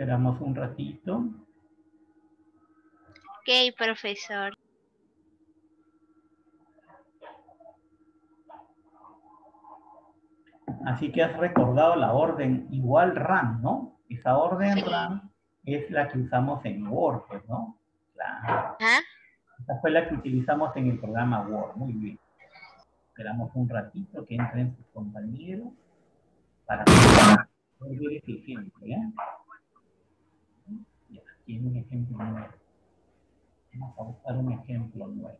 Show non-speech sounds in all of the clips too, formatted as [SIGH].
Esperamos un ratito. Ok, profesor. Así que has recordado la orden igual RAM, ¿no? Esa orden RAM es la que usamos en Word, pues, ¿no? ¿Ah? Esa fue la que utilizamos en el programa Word. Muy bien. Esperamos un ratito que entren sus compañeros para poder ver este ejemplo, ¿ya? Hay un ejemplo nuevo. Vamos a buscar un ejemplo nuevo.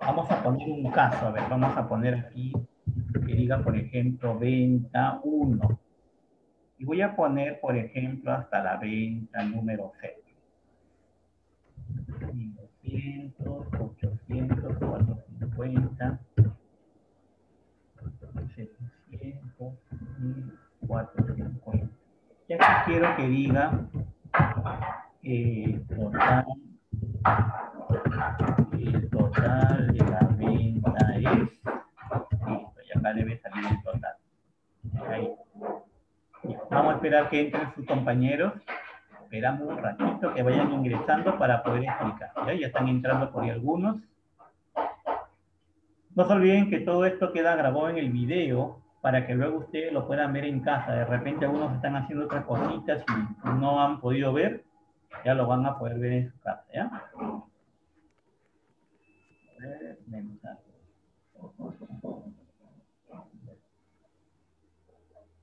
Vamos a poner un caso, a ver, vamos a poner aquí que diga, por ejemplo, venta 1. Y voy a poner, por ejemplo, hasta la venta número 0. 200, 800, 450, 700, 1450. Y aquí quiero que diga eh, total, el total de la venta es, listo, y acá debe salir el total. Ahí. Vamos a esperar que entren sus compañeros. Esperamos un ratito que vayan ingresando para poder explicar. ¿ya? ya están entrando por ahí algunos. No se olviden que todo esto queda grabado en el video para que luego ustedes lo puedan ver en casa. De repente algunos están haciendo otras cositas y no han podido ver, ya lo van a poder ver en su casa. ¿ya? A ver.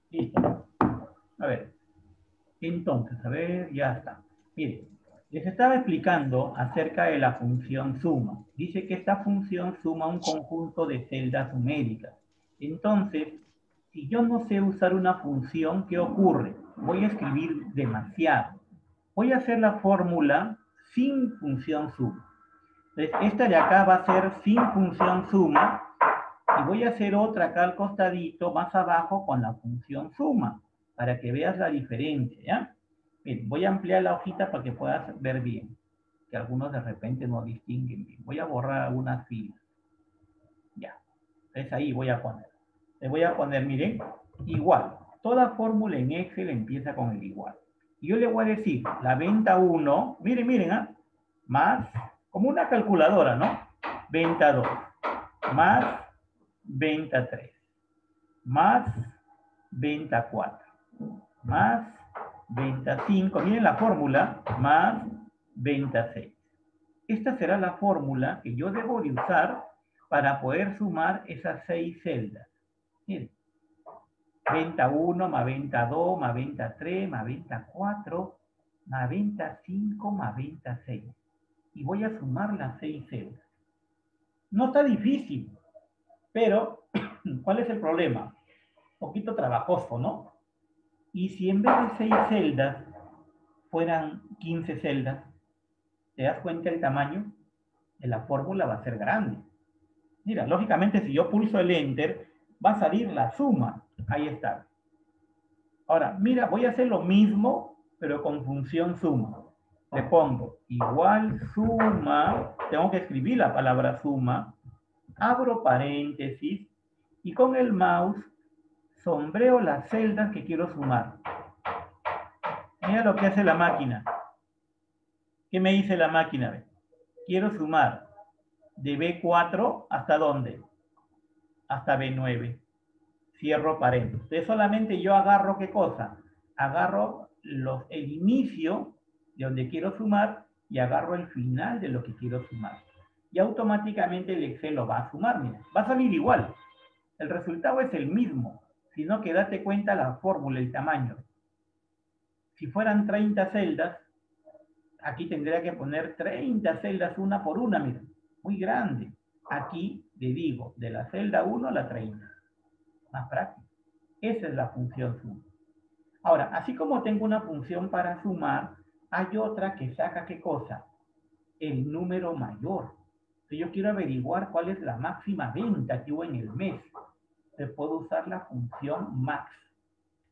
Listo. A ver. Entonces, a ver, ya está. Miren, les estaba explicando acerca de la función suma. Dice que esta función suma un conjunto de celdas numéricas. Entonces, si yo no sé usar una función, ¿qué ocurre? Voy a escribir demasiado. Voy a hacer la fórmula sin función suma. Entonces, esta de acá va a ser sin función suma y voy a hacer otra acá al costadito, más abajo, con la función suma, para que veas la diferencia, ¿ya? Bien, voy a ampliar la hojita para que puedas ver bien, que algunos de repente no distinguen bien. Voy a borrar algunas filas. Ya, es ahí voy a poner. Le voy a poner, miren, igual. Toda fórmula en Excel empieza con el igual. Y yo le voy a decir, la venta 1, miren, miren, ¿ah? más, como una calculadora, ¿no? Venta 2, más venta 3, más venta 4, más venta 5, miren la fórmula, más venta 6. Esta será la fórmula que yo debo de usar para poder sumar esas seis celdas. Miren, venta 1 más venta 2 más venta 3 más venta 4 más venta 5 más venta 6. Y voy a sumar las seis celdas. No está difícil, pero [CLEARS THROAT] ¿cuál es el problema? Un poquito trabajoso, ¿no? Y si en vez de seis celdas fueran 15 celdas, ¿te das cuenta el tamaño? De la fórmula va a ser grande. Mira, lógicamente si yo pulso el Enter, va a salir la suma. Ahí está. Ahora, mira, voy a hacer lo mismo, pero con función suma. Le pongo igual suma, tengo que escribir la palabra suma, abro paréntesis y con el mouse sombreo las celdas que quiero sumar. Mira lo que hace la máquina. ¿Qué me dice la máquina? Quiero sumar de B4 hasta dónde? Hasta B9. Cierro paréntesis. Solamente yo agarro qué cosa? Agarro los, el inicio de donde quiero sumar y agarro el final de lo que quiero sumar. Y automáticamente el Excel lo va a sumar. Mira, va a salir igual. El resultado es el mismo, sino que date cuenta la fórmula, el tamaño. Si fueran 30 celdas, aquí tendría que poner 30 celdas una por una, mira, muy grande. Aquí le digo, de la celda 1 a la 30. Más práctico. Esa es la función suma. Ahora, así como tengo una función para sumar, hay otra que saca qué cosa? El número mayor. Si yo quiero averiguar cuál es la máxima venta que hubo en el mes, se puede usar la función max.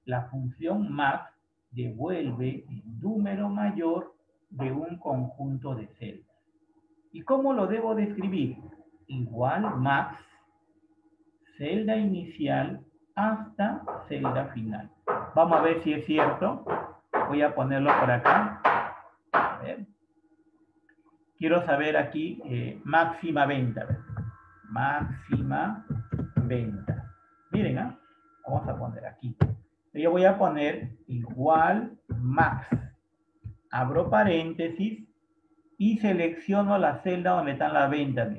La función max devuelve el número mayor de un conjunto de celdas. ¿Y cómo lo debo describir? Igual max celda inicial hasta celda final. Vamos a ver si es cierto. Voy a ponerlo por acá. A ver. Quiero saber aquí eh, máxima venta. Máxima venta. Miren, ¿ah? vamos a poner aquí. Yo voy a poner igual max. Abro paréntesis y selecciono la celda donde están las ventas.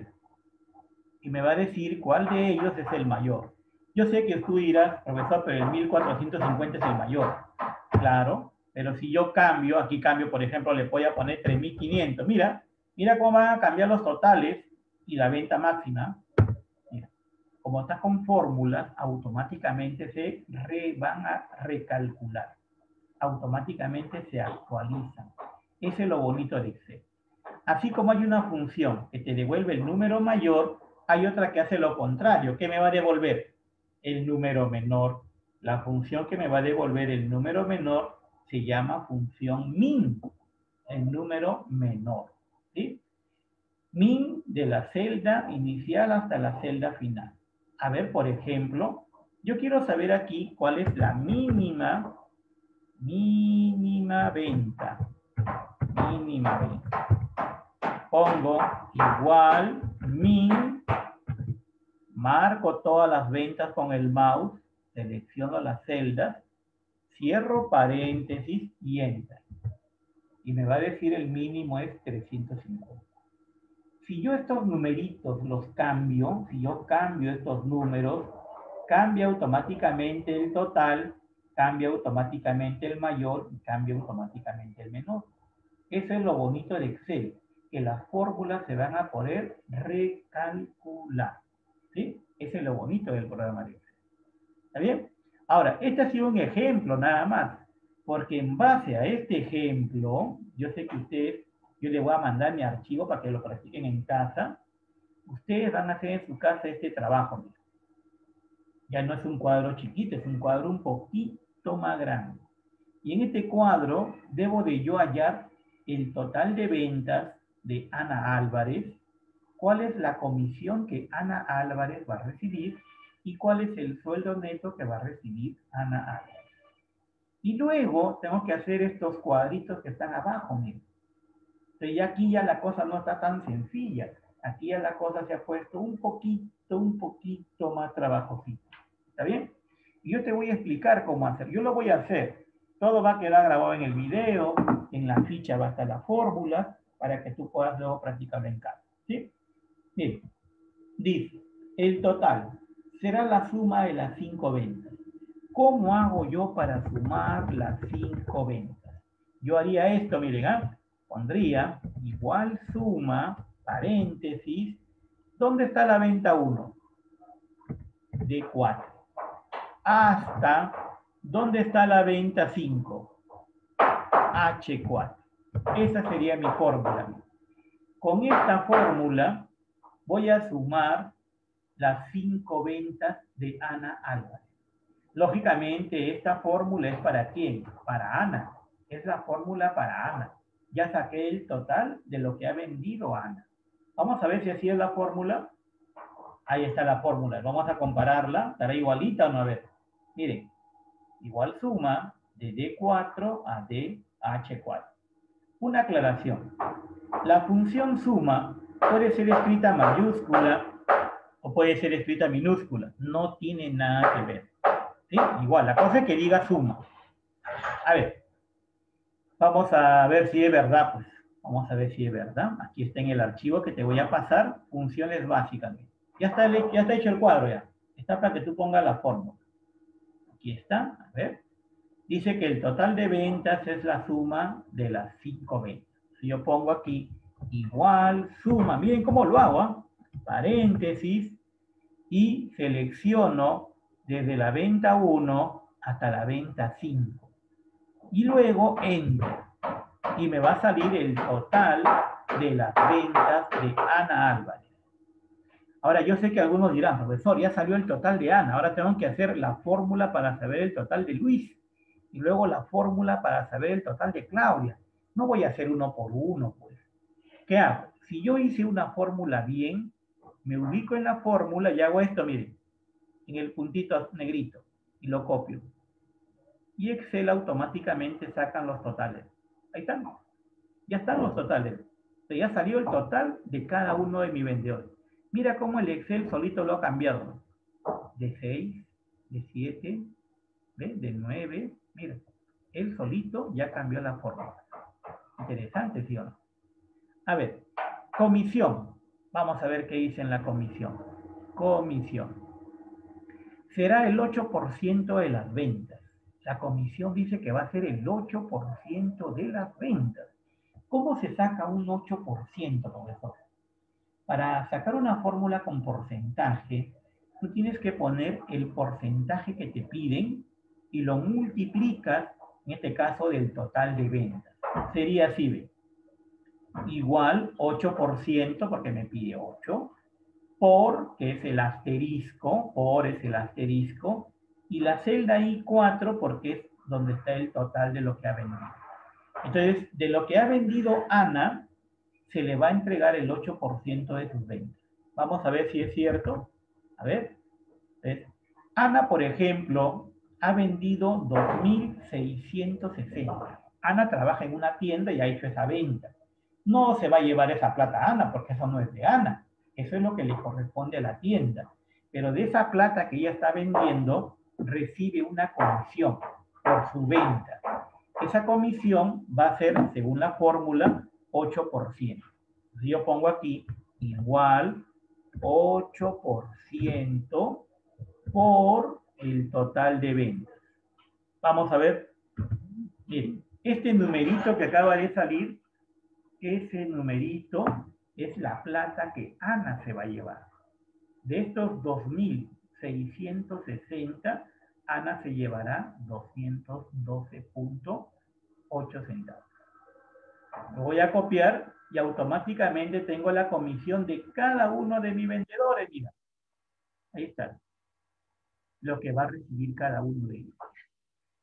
Y me va a decir cuál de ellos es el mayor. Yo sé que tú dirás, profesor, pero el 1450 es el mayor. Claro, pero si yo cambio, aquí cambio, por ejemplo, le voy a poner 3500. Mira, mira cómo van a cambiar los totales y la venta máxima. Mira, como está con fórmulas, automáticamente se van a recalcular. Automáticamente se actualizan. Ese es lo bonito de Excel. Así como hay una función que te devuelve el número mayor, hay otra que hace lo contrario. ¿Qué me va a devolver? El número menor. La función que me va a devolver el número menor se llama función min, el número menor. ¿sí? Min de la celda inicial hasta la celda final. A ver, por ejemplo, yo quiero saber aquí cuál es la mínima, mínima venta. Mínima venta. Pongo igual min marco todas las ventas con el mouse, selecciono las celdas, cierro paréntesis y enter. Y me va a decir el mínimo es 350. Si yo estos numeritos los cambio, si yo cambio estos números, cambia automáticamente el total, cambia automáticamente el mayor y cambia automáticamente el menor. Eso es lo bonito de Excel, que las fórmulas se van a poder recalcular. Ese es lo bonito del programa Excel. ¿Está bien? Ahora, este ha sido un ejemplo nada más, porque en base a este ejemplo, yo sé que ustedes, yo les voy a mandar mi archivo para que lo practiquen en casa. Ustedes van a hacer en su casa este trabajo. Ya no es un cuadro chiquito, es un cuadro un poquito más grande. Y en este cuadro debo de yo hallar el total de ventas de Ana Álvarez cuál es la comisión que Ana Álvarez va a recibir y cuál es el sueldo neto que va a recibir Ana Álvarez. Y luego tengo que hacer estos cuadritos que están abajo, miren. Entonces ya aquí ya la cosa no está tan sencilla. Aquí ya la cosa se ha puesto un poquito, un poquito más trabajosito. ¿Está bien? Y yo te voy a explicar cómo hacer. Yo lo voy a hacer. Todo va a quedar grabado en el video, en la ficha va a estar la fórmula, para que tú puedas luego practicarlo en casa. ¿Sí? Dice, el total será la suma de las cinco ventas. ¿Cómo hago yo para sumar las cinco ventas? Yo haría esto, miren, ¿ah? pondría igual suma, paréntesis, ¿dónde está la venta 1? De 4. Hasta, ¿dónde está la venta 5? H4. Esa sería mi fórmula. Con esta fórmula voy a sumar las cinco ventas de Ana Álvarez. Lógicamente, esta fórmula es para quién? Para Ana. Es la fórmula para Ana. Ya saqué el total de lo que ha vendido Ana. Vamos a ver si así es la fórmula. Ahí está la fórmula. Vamos a compararla. ¿Estará igualita o no? A ver. Miren. Igual suma de D4 a DH4. Una aclaración. La función suma puede ser escrita mayúscula o puede ser escrita minúscula. No tiene nada que ver. Igual, la cosa es que diga suma. A ver, vamos a ver si es verdad, pues. Vamos a ver si es verdad. Aquí está en el archivo que te voy a pasar, funciones básicas. Ya está, ya está hecho el cuadro ya. Está para que tú pongas la fórmula. Aquí está, a ver. Dice que el total de ventas es la suma de las cinco ventas. Si yo pongo aquí igual, suma. Miren cómo lo hago, ¿ah? paréntesis, y selecciono desde la venta 1 hasta la venta 5. Y luego enter. Y me va a salir el total de las ventas de Ana Álvarez. Ahora, yo sé que algunos dirán, profesor, ya salió el total de Ana, ahora tengo que hacer la fórmula para saber el total de Luis y luego la fórmula para saber el total de Claudia. No voy a hacer uno por uno, pues. ¿Qué hago? Si yo hice una fórmula bien, me ubico en la fórmula y hago esto, miren. en el puntito negrito y lo copio. Y Excel automáticamente sacan los totales. Ahí están. Ya están los totales. ya salió el total de cada uno de mis vendedores. Mira cómo el Excel solito lo ha cambiado. De 6, de 7, de 9. Mira, él solito ya cambió la forma. Interesante, ¿sí o no? A ver, comisión. Vamos a ver qué dice en la comisión. Comisión. Será el 8% de las ventas. La comisión dice que va a ser el 8% de las ventas. ¿Cómo se saca un 8%, profesor? Para sacar una fórmula con porcentaje, tú tienes que poner el porcentaje que te piden y lo multiplicas, en este caso, del total de ventas. Sería así, ¿ve? Igual 8%, porque me pide 8, por, que es el asterisco, por es el asterisco, y la celda I4 porque es donde está el total de lo que ha vendido. Entonces, de lo que ha vendido Ana, se le va a entregar el 8% de sus ventas. Vamos a ver si es cierto. A ver. Ana, por ejemplo, ha vendido 2.660. Ana trabaja en una tienda y ha hecho esa venta. No se va a llevar esa plata a Ana, porque eso no es de Ana. Eso es lo que le corresponde a la tienda. Pero de esa plata que ella está vendiendo, recibe una comisión por su venta. Esa comisión va a ser, según la fórmula, 8%. Si yo pongo aquí igual 8% por el total de ventas. Vamos a ver. Miren, este numerito que acaba de salir ese numerito es la plata que Ana se va a llevar. De estos 2.660, Ana se llevará 212.8 centavos. Lo voy a copiar y automáticamente tengo la comisión de cada uno de mis vendedores. Mira, ahí está. Lo que va a recibir cada uno de ellos.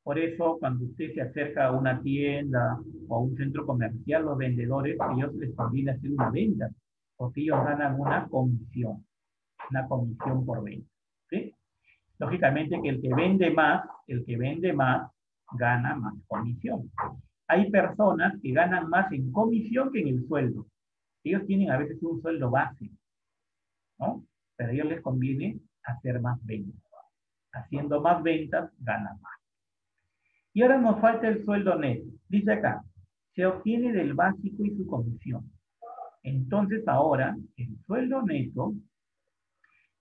Por eso, cuando usted se acerca a una tienda o a un centro comercial, los vendedores, ellos les conviene hacer una venta, porque ellos ganan una comisión, una comisión por venta. ¿sí? Lógicamente que el que vende más, el que vende más, gana más comisión. Hay personas que ganan más en comisión que en el sueldo. Ellos tienen a veces un sueldo base, ¿no? Pero a ellos les conviene hacer más ventas. Haciendo más ventas, ganan más. Y ahora nos falta el sueldo neto. Dice acá, se obtiene del básico y su comisión. Entonces ahora, el sueldo neto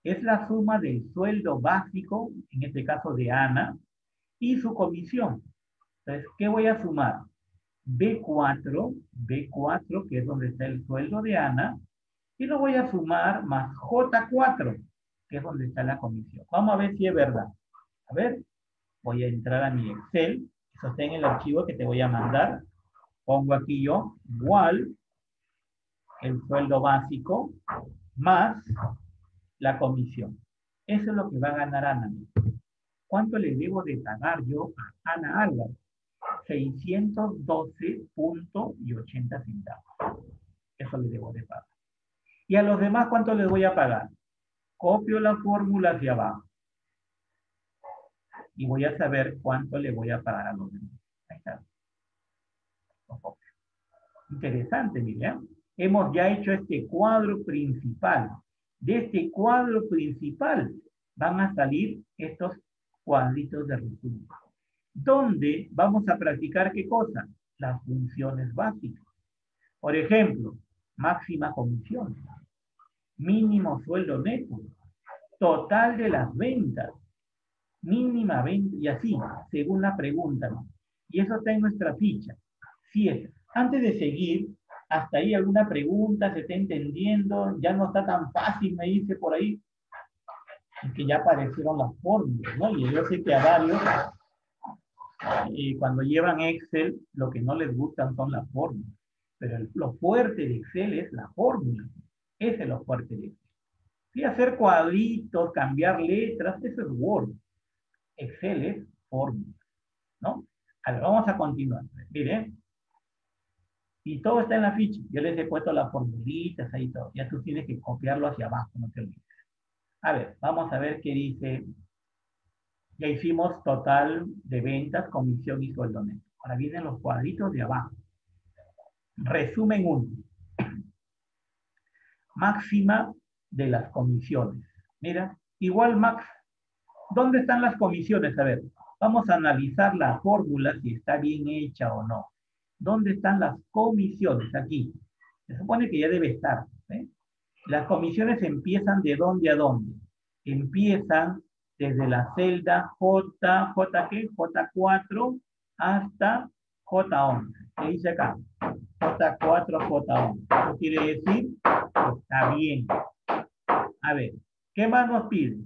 es la suma del sueldo básico, en este caso de Ana, y su comisión. Entonces, ¿qué voy a sumar? B4, B4, que es donde está el sueldo de Ana, y lo voy a sumar más J4, que es donde está la comisión. Vamos a ver si es verdad. A ver, voy a entrar a mi Excel, en el archivo que te voy a mandar. Pongo aquí yo, igual, el sueldo básico, más la comisión. Eso es lo que va a ganar Ana. ¿Cuánto le debo de pagar yo a Ana Álvarez? 612.80 centavos. Eso le debo de pagar. ¿Y a los demás cuánto les voy a pagar? Copio la fórmula hacia abajo y voy a saber cuánto le voy a pagar a los demás. Ahí está. Interesante, miren. Hemos ya hecho este cuadro principal. De este cuadro principal van a salir estos cuadritos de resumen. ¿Dónde vamos a practicar qué cosa? Las funciones básicas. Por ejemplo, máxima comisión, mínimo sueldo neto, total de las ventas, mínima venta y así, según la pregunta. Y eso está en nuestra ficha. es. Antes de seguir, hasta ahí alguna pregunta, se está entendiendo, ya no está tan fácil, me dice por ahí, que ya aparecieron las fórmulas, ¿no? Y yo sé que a varios, y eh, cuando llevan Excel, lo que no les gustan son las fórmulas. Pero lo fuerte de Excel es la fórmula. Ese es lo fuerte de Excel. Sí, hacer cuadritos, cambiar letras, eso es Word. Excel es fórmula, ¿no? A ver, vamos a continuar. Miren. Y todo está en la ficha. Yo les he puesto las formulitas ahí todo. Ya tú tienes que copiarlo hacia abajo, no te olvides. A ver, vamos a ver qué dice. Ya hicimos total de ventas, comisión y sueldo neto. Ahora vienen los cuadritos de abajo. Resumen 1. Máxima de las comisiones. Mira, igual max. ¿Dónde están las comisiones? A ver, vamos a analizar la fórmula si está bien hecha o no. ¿Dónde están las comisiones? Aquí. Se supone que ya debe estar. ¿eh? Las comisiones empiezan de dónde a dónde. Empiezan desde la celda J, J ¿qué? J4 hasta J11. ¿Qué dice acá? J4, J11. Eso quiere decir que está bien. A ver, ¿qué más nos pide?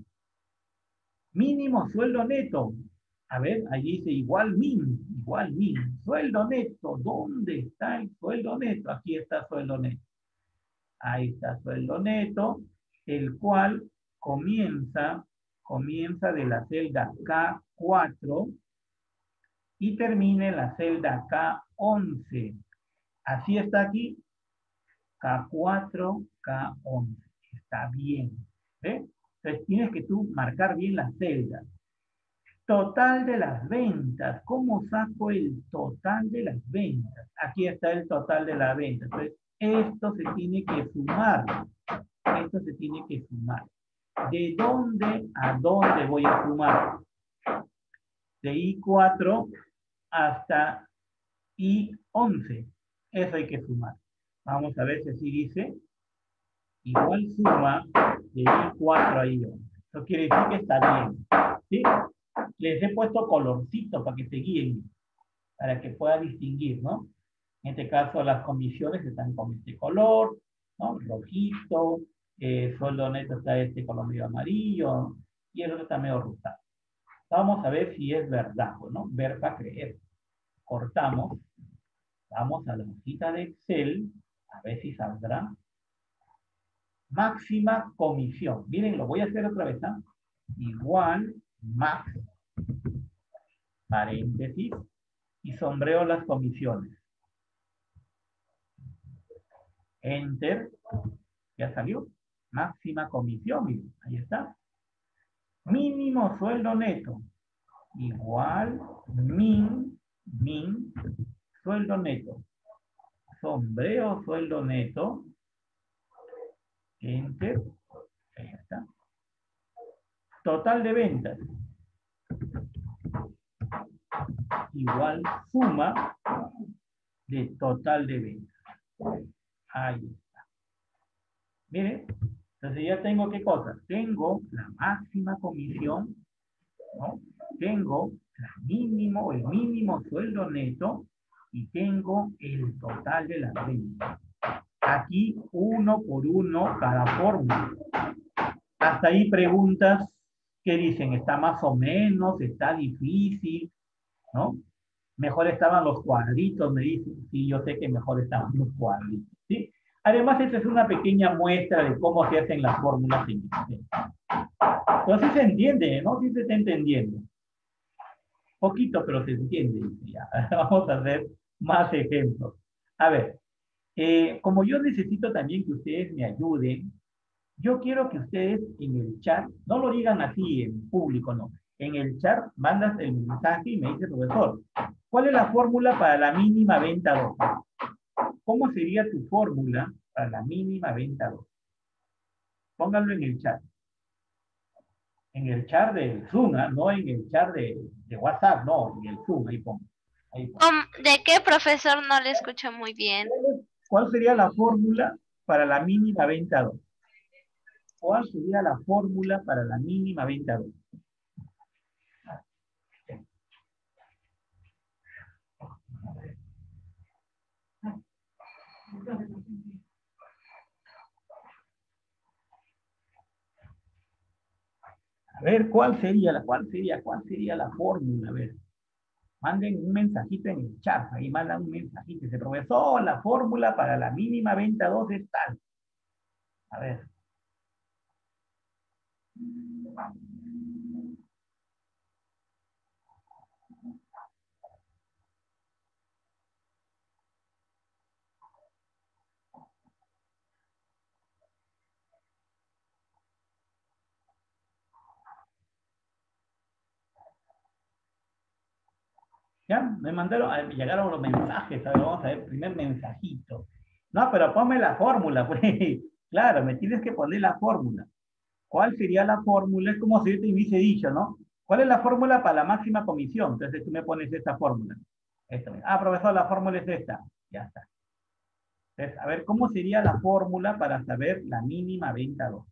Mínimo sueldo neto. A ver, allí dice igual min, igual min. Sueldo neto, ¿dónde está el sueldo neto? Aquí está sueldo neto. Ahí está sueldo neto, el cual comienza, comienza de la celda K4 y termina en la celda K11. Así está aquí, K4, K11. Está bien. ¿Ves? Entonces tienes que tú marcar bien las celdas. Total de las ventas. ¿Cómo saco el total de las ventas? Aquí está el total de las ventas. Entonces, esto se tiene que sumar. Esto se tiene que sumar. ¿De dónde a dónde voy a sumar? De I4 hasta I11. Eso hay que sumar. Vamos a ver si así dice. Igual suma de I4 a I11. Eso quiere decir que está bien. ¿sí? Les he puesto colorcito para que se guíen, para que pueda distinguir, ¿no? En este caso, las comisiones están con este color, ¿no? Rojito, eh, sueldo neto está este color medio amarillo, y el otro está medio rosado. Vamos a ver si es verdad, ¿no? Ver para creer. Cortamos, vamos a la hojita de Excel, a ver si saldrá. Máxima comisión. Miren, lo voy a hacer otra vez, ¿no? Igual, max, paréntesis, y sombreo las comisiones. Enter, ya salió. Máxima comisión, miren, ahí está. Mínimo sueldo neto, igual min, min, sueldo neto. Sombreo sueldo neto. Enter, ahí está. Total de ventas. Igual suma de total de ventas. Ahí está. Mire, entonces ya tengo qué cosa. Tengo la máxima comisión, ¿no? Tengo la mínimo, el mínimo sueldo neto y tengo el total de las ventas. Aquí uno por uno cada fórmula. Hasta ahí preguntas que dicen, está más o menos, está difícil, ¿no? Mejor estaban los cuadritos, me dicen. Sí, yo sé que mejor estaban los cuadritos, ¿sí? Además, esta es una pequeña muestra de cómo se hacen las fórmulas. Entonces se entiende, ¿no? Sí se está entendiendo. Poquito, pero se entiende. Ya. [LAUGHS] Vamos a hacer más ejemplos. A ver, eh, como yo necesito también que ustedes me ayuden, yo quiero que ustedes en el chat, no lo digan así en público, no. En el chat mandas el mensaje y me dice, profesor, ¿cuál es la fórmula para la mínima venta 2? ¿Cómo sería tu fórmula para la mínima venta 2? Pónganlo en el chat. En el chat del Zoom, ¿ah? no en el chat de, de, WhatsApp, no, en el Zoom, ahí pongo. Ahí pongo. ¿De qué, profesor? No le escucho muy bien. ¿Cuál sería la fórmula para la mínima venta 2? ¿Cuál sería la fórmula para la mínima venta 2? A ver, ¿cuál sería la, cuál sería, cuál sería la fórmula? A ver, manden un mensajito en el chat, ahí mandan un mensajito, dice, profesor, la fórmula para la mínima venta 2 es tal. A ver. ¿Ya? Me mandaron, me llegaron los mensajes, ¿sabes? Vamos a ver, primer mensajito. No, pero ponme la fórmula, [LAUGHS] pues. Claro, me tienes que poner la fórmula. ¿Cuál sería la fórmula? Es como si yo te hubiese dicho, ¿no? ¿Cuál es la fórmula para la máxima comisión? Entonces tú me pones esta fórmula. Ah, profesor, la fórmula es esta. Ya está. Entonces, a ver, ¿cómo sería la fórmula para saber la mínima venta 2?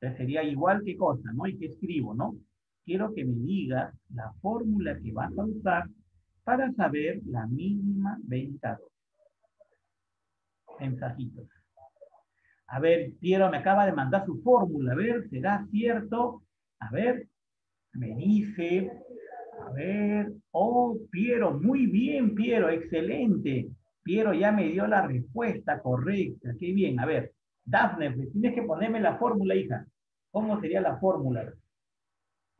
Entonces sería igual que cosa, ¿no? Y que escribo, ¿no? Quiero que me digas la fórmula que vas a usar para saber la mínima venta 2. Mensajitos. A ver, Piero me acaba de mandar su fórmula. A ver, ¿será cierto? A ver, me dice, a ver, oh, Piero, muy bien, Piero, excelente. Piero ya me dio la respuesta correcta, qué bien. A ver, Dafne, pues, tienes que ponerme la fórmula, hija. ¿Cómo sería la fórmula?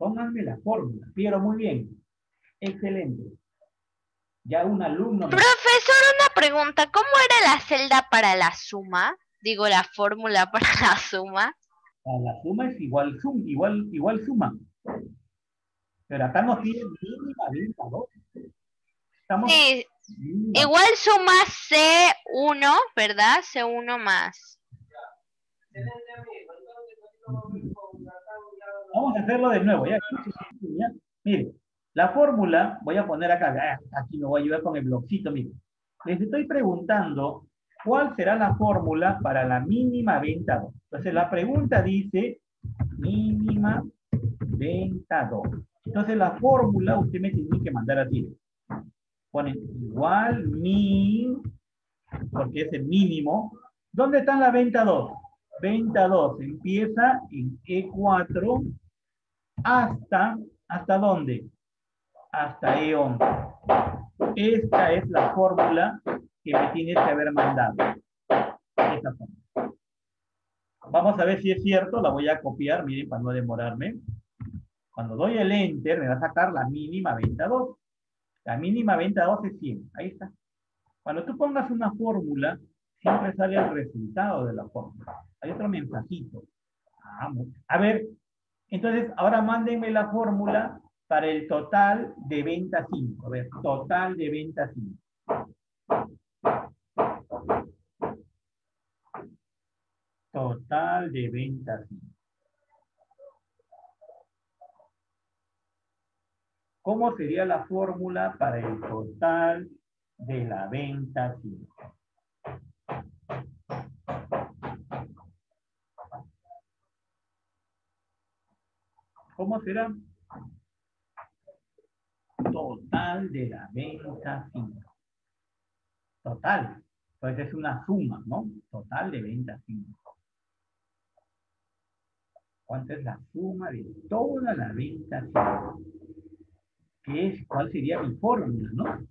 Pónganme la fórmula. Piero, muy bien. Excelente. Ya un alumno... Profesor, una pregunta. ¿Cómo era la celda para la suma? digo la fórmula [LAUGHS] para la suma. La suma es igual sum, igual, igual suma. Pero acá nos tiene mínima venta, ¿no? Estamos sí, igual suma C1, ¿verdad? C1 más. Vamos a hacerlo de nuevo. Ya. Mire, la fórmula, voy a poner acá, aquí me voy a ayudar con el blocito, mire. Les estoy preguntando ¿Cuál será la fórmula para la mínima venta 2? Entonces la pregunta dice mínima venta 2. Entonces la fórmula usted me tiene que mandar a ti. Ponen igual min, porque es el mínimo. ¿Dónde está la venta 2? Venta 2 empieza en E4 hasta, ¿hasta dónde? Hasta E11. Esta es la fórmula que me tienes que haber mandado. Vamos a ver si es cierto, la voy a copiar, miren, para no demorarme. Cuando doy el Enter, me va a sacar la mínima venta 2. La mínima venta 2 es 100, ahí está. Cuando tú pongas una fórmula, siempre sale el resultado de la fórmula. Hay otro mensajito. Vamos. A ver, entonces, ahora mándenme la fórmula para el total de venta 5. A ver, total de venta 5. Total de ventas. ¿Cómo sería la fórmula para el total de la venta ¿Cómo será? Total de la venta 5. Total. Entonces es una suma, ¿no? Total de venta 5. ¿Cuánto es la suma de toda la venta? ¿Qué es? ¿Cuál sería mi fórmula, no?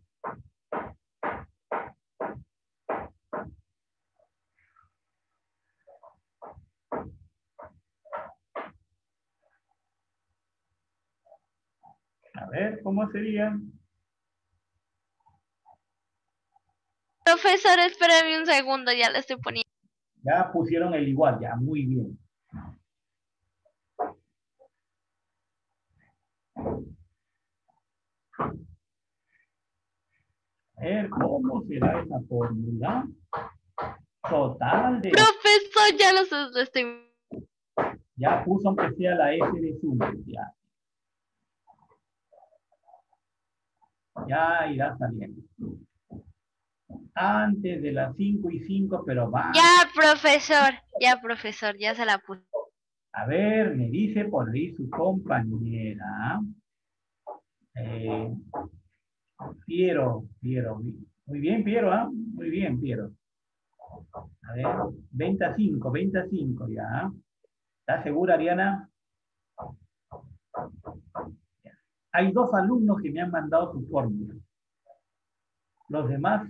A ver, ¿cómo sería? Profesor, espérame un segundo, ya le estoy poniendo. Ya pusieron el igual, ya, muy bien. A ver, ¿cómo será esa fórmula? Total de... Profesor, ya lo estoy... Ya puso aunque sea la S de suma, ya. Ya irá saliendo. Antes de las 5 y 5, pero va. Ya, profesor, ya, profesor, ya se la puse. A ver, me dice por ahí su compañera. Eh, Piero, Piero. Muy bien, Piero, ¿ah? Muy bien, Piero. A ver, 25, 25 ya. ¿Estás segura, Ariana? Hay dos alumnos que me han mandado su fórmula. Los demás,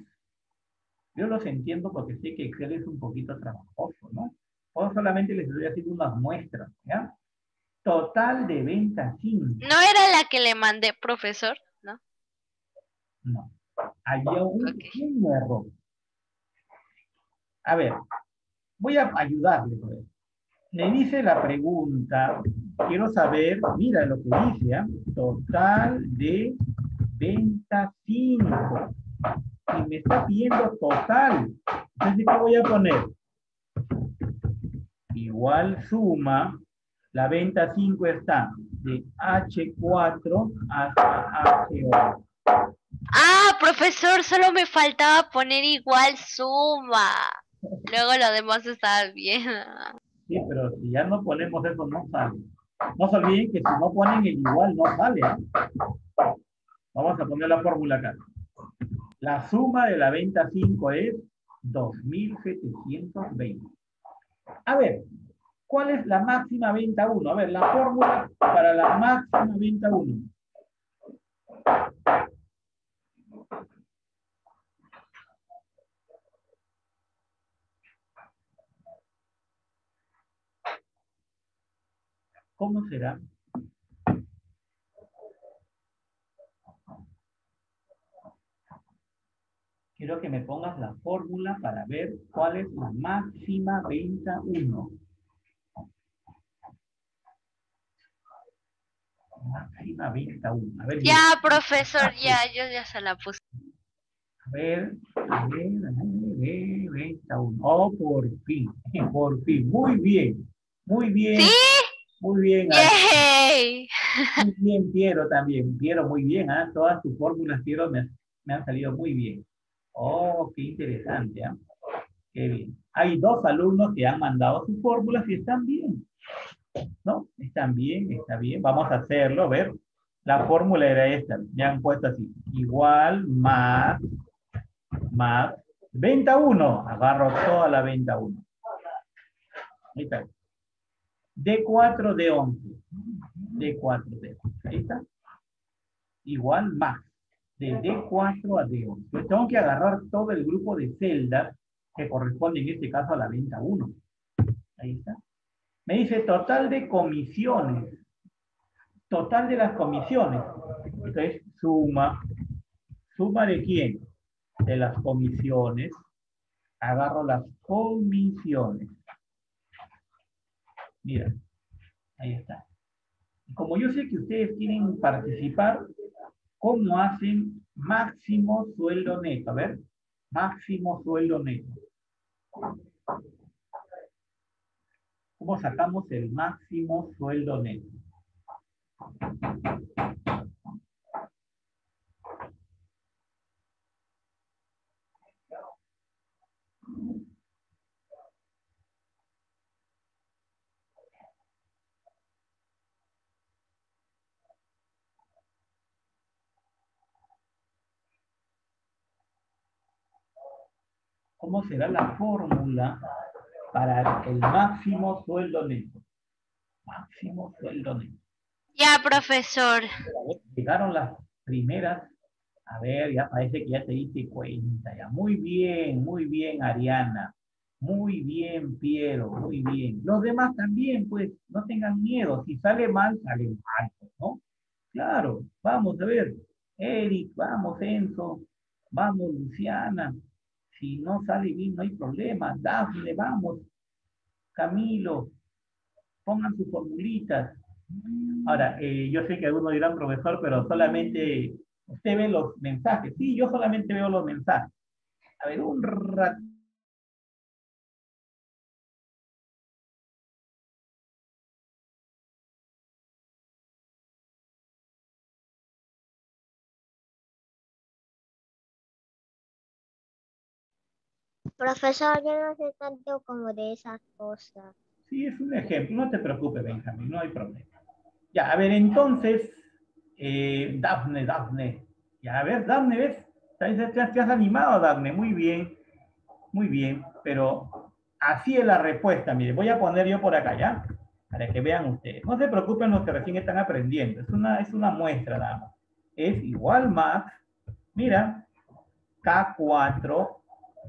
yo los entiendo porque sé que Excel es un poquito trabajoso, ¿no? O solamente les estoy haciendo unas muestras, ¿ya? Total de venta 5. ¿No era la que le mandé, profesor? No. Había un, error. A ver, voy a ayudarle. Le dice la pregunta, quiero saber, mira lo que dice, ¿ah? total de venta 5. Y me está pidiendo total. Entonces, ¿qué voy a poner? Igual suma, la venta 5 está de H4 hasta H8. Ah, profesor, solo me faltaba poner igual suma. Luego lo demás estaba bien. Sí, pero si ya no ponemos eso, no sale. No se olviden que si no ponen el igual, no sale. ¿eh? Vamos a poner la fórmula acá. La suma de la venta 5 es 2.720. A ver, ¿cuál es la máxima venta 1? A ver, la fórmula para la máxima venta 1. ¿Cómo será? Quiero que me pongas la fórmula para ver cuál es la máxima venta 1. Máxima venta 1. ya, profesor, ya, yo ya se la puse. A ver, a ver, a ver, venta 1. Oh, por fin, [LAUGHS] por fin. Muy bien, muy bien. ¿Sí? Muy bien. Yay. Muy bien, Piero también. Piero, muy bien. ¿ah? Todas tus fórmulas, Piero, me, han salido muy bien. Oh, qué interesante. ¿ah? Qué bien. Hay dos alumnos que han mandado sus fórmulas y están bien. ¿No? Están bien, está bien. Vamos a hacerlo. A ver, la fórmula era esta. Ya han puesto así. Igual más, más, venta 1. Agarro toda la venta 1. Ahí está. D4, D11. D4, D11. Ahí está. Igual más. De D4 a D11. Pues tengo que agarrar todo el grupo de celdas que corresponde en este caso a la venta 1. Ahí está. Me dice total de comisiones. Total de las comisiones. Entonces, suma. ¿Suma de quién? De las comisiones. Agarro las comisiones. Mira, ahí está. Como yo sé que ustedes quieren participar, ¿cómo hacen máximo sueldo neto? A ver, máximo sueldo neto. ¿Cómo sacamos el máximo sueldo neto? ¿Cómo será la fórmula para el máximo sueldo neto? Máximo sueldo neto. Ya, profesor. Llegaron las primeras. A ver, ya parece que ya te diste cuenta. Ya. Muy bien, muy bien, Ariana. Muy bien, Piero, muy bien. Los demás también, pues, no tengan miedo. Si sale mal, sale mal, ¿no? Claro, vamos a ver. Eric, vamos, Enzo. Vamos, Luciana. Si no sale bien, no hay problema. Dafne, vamos. Camilo, pongan sus formulitas. Ahora, eh, yo sé que algunos dirán, profesor, pero solamente usted ve los mensajes. Sí, yo solamente veo los mensajes. A ver, un rato. Profesor, yo no sé tanto como de esas cosas. Sí, es un ejemplo. No te preocupes, Benjamín, no hay problema. Ya, a ver, entonces, eh, Dafne, Dafne. Ya, a ver, Dafne, ¿ves? Te, has animado, Dafne, muy bien. Muy bien, pero así es la respuesta. Mire, voy a poner yo por acá, ¿ya? Para que vean ustedes. No se preocupen los que recién están aprendiendo. Es una, es una muestra, nada Es igual más, mira, K4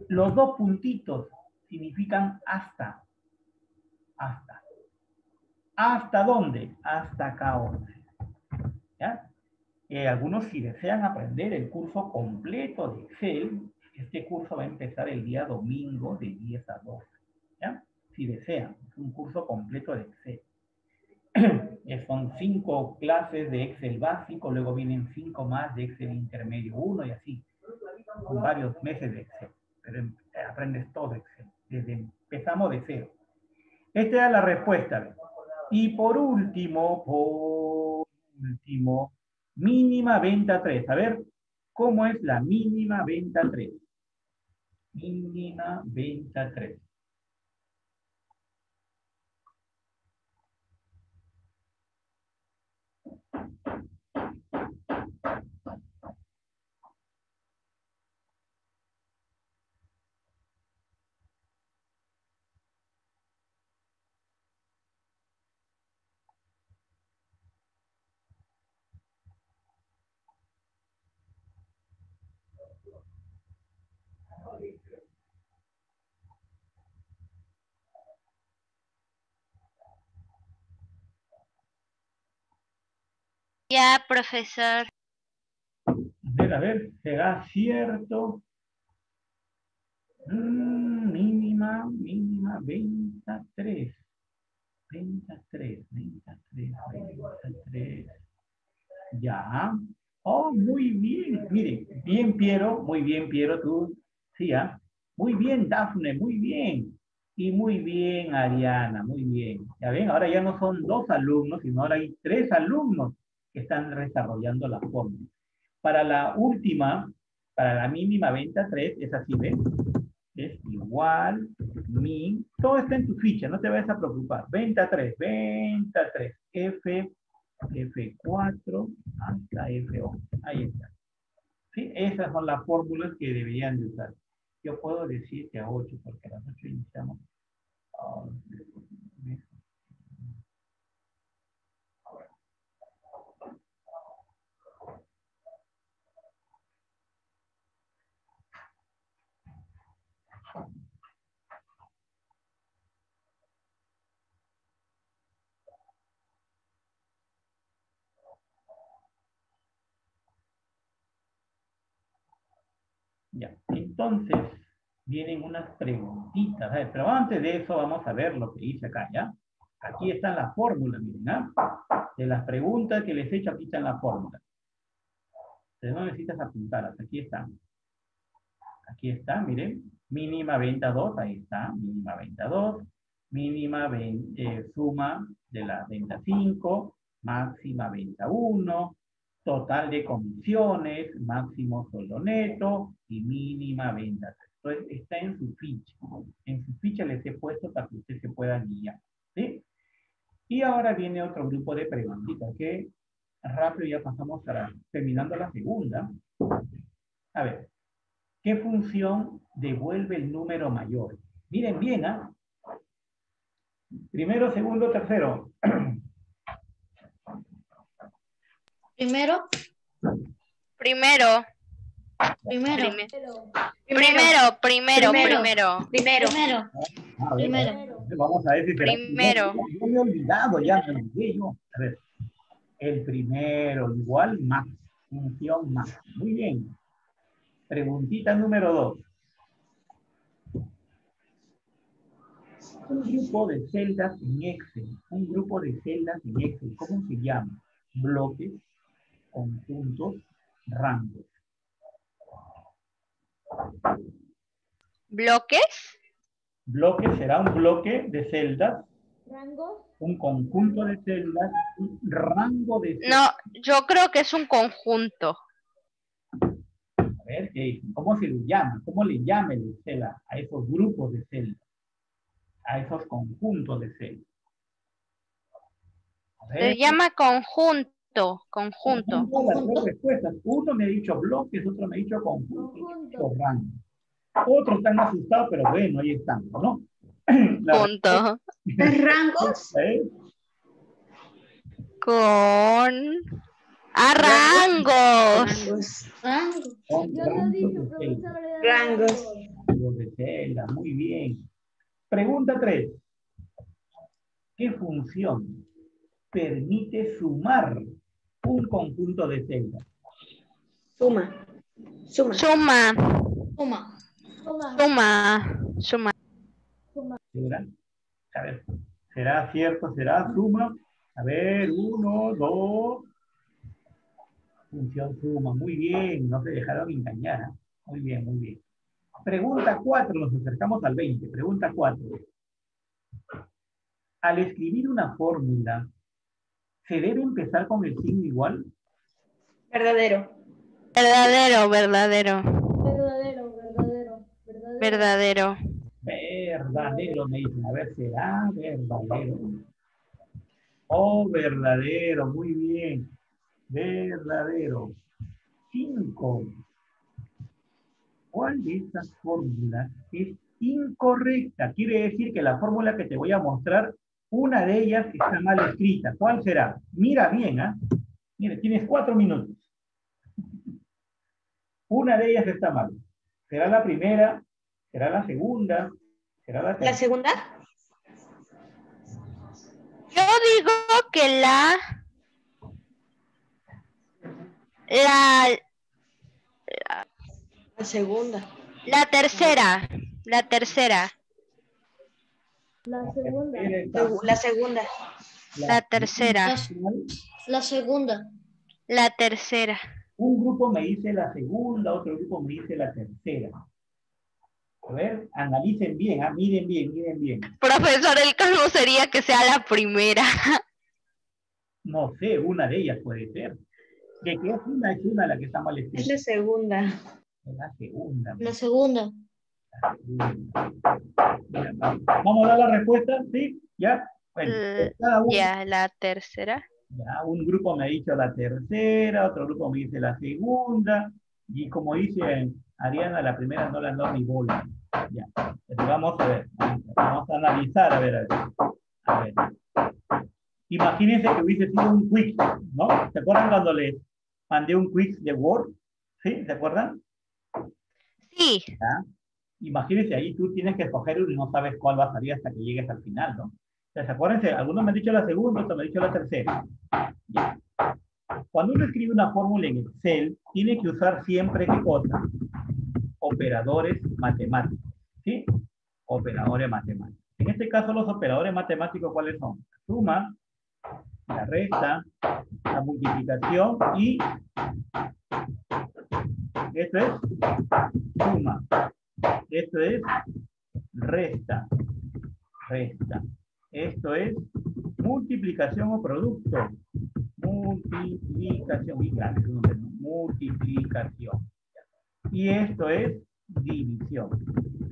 los dos puntitos significan hasta. Hasta. ¿Hasta dónde? Hasta K11. ¿Ya? Eh, algunos si desean aprender el curso completo de Excel, este curso va a empezar el día domingo de 10 a 12. ¿Ya? Si desean, es un curso completo de Excel. [CLEARS THROAT] Eh, Son cinco clases de Excel básico, luego vienen cinco más de Excel intermedio 1 y así, con varios meses de Excel. Pero eh, aprendes todo desde empezamos de cero. Esta era la respuesta. Y por último, por último, mínima venta 3. A ver, ¿cómo es la mínima venta 3? Mínima venta 3. Ya, profesor. A ver, a ver, ¿será cierto? Mm, mínima, mínima, venta 3. Venta 3, venta 3, venta 3. Ya. Oh, muy bien. Miren, bien, Piero, muy bien, Piero, tú. Sí, ¿ah? Muy bien, Dafne, muy bien. Y muy bien, Ariana, muy bien. Ya ven, ahora ya no son dos alumnos, sino ahora hay tres alumnos que están desarrollando la fórmula. Para la última, para la mínima venta 3, es así, ¿ven? Es igual, min, todo está en tu ficha, no te vayas a preocupar. Venta 3, venta 3, F, F4 hasta F11. Ahí está. ¿Sí? Esas son las fórmulas que deberían de usar. Yo puedo decir que a 8, porque a las 8 iniciamos. Ah, Ya, entonces vienen unas preguntitas, ver, pero antes de eso vamos a ver lo que hice acá, ¿ya? Aquí están las fórmulas, miren, ¿ah? De las preguntas que les he hecho, aquí están las fórmulas. Entonces no necesitas apuntarlas, aquí están. Aquí está, miren, mínima venta 2, ahí está, mínima venta 2, mínima ven- eh, suma de la venta 5, máxima venta 1, total de comisiones, máximo sueldo neto y mínima venta 3. Entonces está en su ficha. En su ficha les he puesto para que usted se pueda guiar. ¿sí? Y ahora viene otro grupo de preguntitas que rápido ya pasamos a terminando la segunda. A ver, ¿qué función devuelve el número mayor? Miren bien, ¿ah? Primero, segundo, tercero. [CLEARS THROAT] Primero, Primero, primero, prime- primero, primero, primero. Primero. primero, A ver, Primero. Vamos a ver si Primero. Yo me he olvidado ya, me olvidé yo. A ver. El primero, igual más. Función más. Muy bien. Preguntita número dos. Un grupo de celdas en Excel. Un grupo de celdas en Excel. ¿Cómo se llama? Bloques, conjuntos, rangos. ¿Bloques? Bloque será un bloque de celdas, Rangos. un conjunto de celdas, un rango de celdas. No, yo creo que es un conjunto. A ver, ¿qué dicen? ¿cómo se le llama? ¿Cómo le llama el Excel a, esos grupos de celdas? A esos conjuntos de celdas. A Se llama conjunto, conjunto. son las dos respuestas. Uno me ha dicho bloques, otro me ha dicho conjunto, rango. Otros están asustados, pero bueno, ahí están, ¿no? [CLEARS THROAT] La Punto. rangos, Con... A rangos. rangos, rangos, con Yo lo dije, profesor. Rangos. Rangos de muy bien. Pregunta 3. ¿Qué función permite sumar un conjunto de celdas? suma, suma, Suma, suma, Toma. suma, suma. ¿Será? A ver, ¿será cierto? ¿Será suma? A ver, uno, dos. Función suma, muy bien, no se dejaron engañar. ¿ah? Muy bien, muy bien. Pregunta 4, nos acercamos al 20. Pregunta 4. Al escribir una fórmula, ¿se debe empezar con el signo igual? Verdadero. Verdadero, verdadero, Verdadero, verdadero, verdadero. verdadero. Verdadero, me dicen. A ver, ¿será verdadero? Oh, verdadero, muy bien. Verdadero. 5. ¿Cuál de estas fórmulas es incorrecta? Quiere decir que la fórmula que te voy a mostrar, una de ellas está mal escrita. ¿Cuál será? Mira bien, ¿ah? Mira, tienes cuatro minutos. Una de ellas está mal. ¿Será la primera? ¿Será la segunda? ¿Será la ¿La tercera? segunda? Yo digo que la... La, La segunda. la tercera, la tercera, La segunda. La segunda. la tercera. La segunda. la tercera. Un grupo me dice la segunda, otro grupo me dice la tercera. A ver, analicen bien, ah, miren bien, miren bien. Profesor, el colmo sería que sea la primera. [LAUGHS] No sé, una de ellas puede ser. De que es una, es una la que está mal Es escrita. la segunda. Es la segunda. La segunda. la segunda. Vamos. A dar la respuesta, ¿sí? ¿Ya? Bueno, uno, Ya, la tercera. ya, un grupo me ha dicho la tercera, otro grupo me dice la segunda, y como dice Ariana, la primera no la han dado ni bola. Ya, vamos a ver, vamos a analizar, a ver, a ver. A ver. Imagínense que hubiese sido un quiz, ¿no? ¿Se acuerdan cuando les mandé un quiz de Word? ¿Sí? ¿Se acuerdan? Sí, ¿Ya? Imagínense, ahí tú tienes que escoger uno y no sabes cuál va a salir hasta que llegues al final, ¿no? Entonces, acuérdense, algunos me han dicho la segunda, otros me han dicho la tercera. Ya. Cuando uno escribe una fórmula en Excel, tiene que usar siempre, ¿qué cosa? Operadores matemáticos, ¿sí? Operadores matemáticos. En este caso, los operadores matemáticos, ¿cuáles son? La suma, la resta, la multiplicación y esto es suma. Esto es resta. Resta. Esto es multiplicación o producto. Multiplicación. ¿no? Multiplicación. Y esto es división.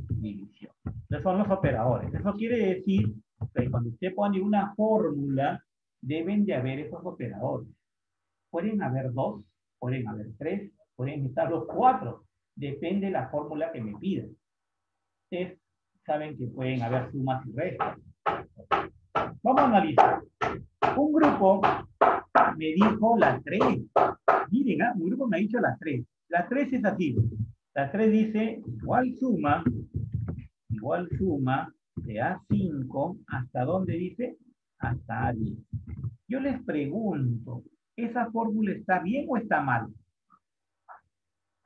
División. Estos son los operadores. Eso quiere decir que cuando usted pone una fórmula, deben de haber esos operadores. Pueden haber dos, pueden haber tres, pueden estar los cuatro. Depende de la fórmula que me pidan. Saben que pueden haber sumas y restas. Vamos a analizar. Un grupo me dijo las tres. Miren, ah, un grupo me ha dicho las tres. Las tres es así. La tres dice igual suma, igual suma de A5, ¿hasta dónde dice? Hasta A10. Yo les pregunto, ¿esa fórmula está bien o está mal?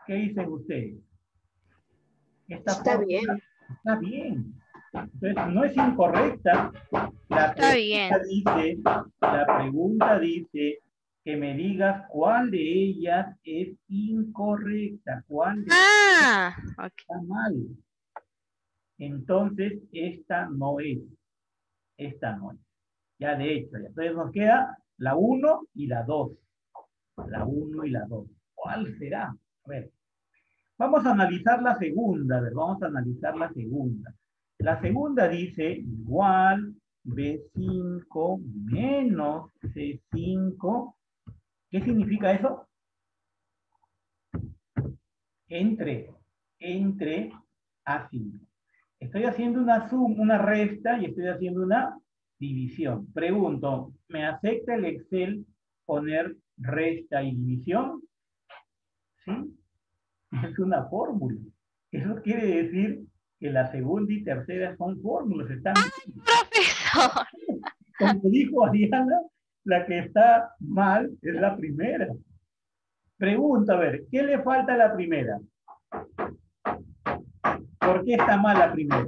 ¿Qué dicen ustedes? Esta Está fórmula bien. Está bien. Entonces, no es incorrecta. La Está pregunta bien. Dice, la pregunta dice que me digas cuál de ellas es incorrecta, cuál de Ah, ok. está mal. Entonces, esta no es. Esta no es. Ya de hecho, ya. Entonces nos queda la 1 y la 2. La 1 y la 2. ¿Cuál será? A ver. Vamos a analizar la segunda. A vamos a analizar la segunda. La segunda dice igual B5 menos C5. ¿Qué significa eso? Entre, entre A5. Estoy haciendo una suma, una resta y estoy haciendo una división. Pregunto, ¿me acepta el Excel poner resta y división? ¿Sí? [LAUGHS] Es una fórmula. Eso quiere decir que la segunda y tercera son fórmulas. Están, Profesor. [LAUGHS] como dijo Ariana, la que está mal es la primera. Pregunta, a ver, ¿qué le falta a la primera? ¿Por qué está mal la primera?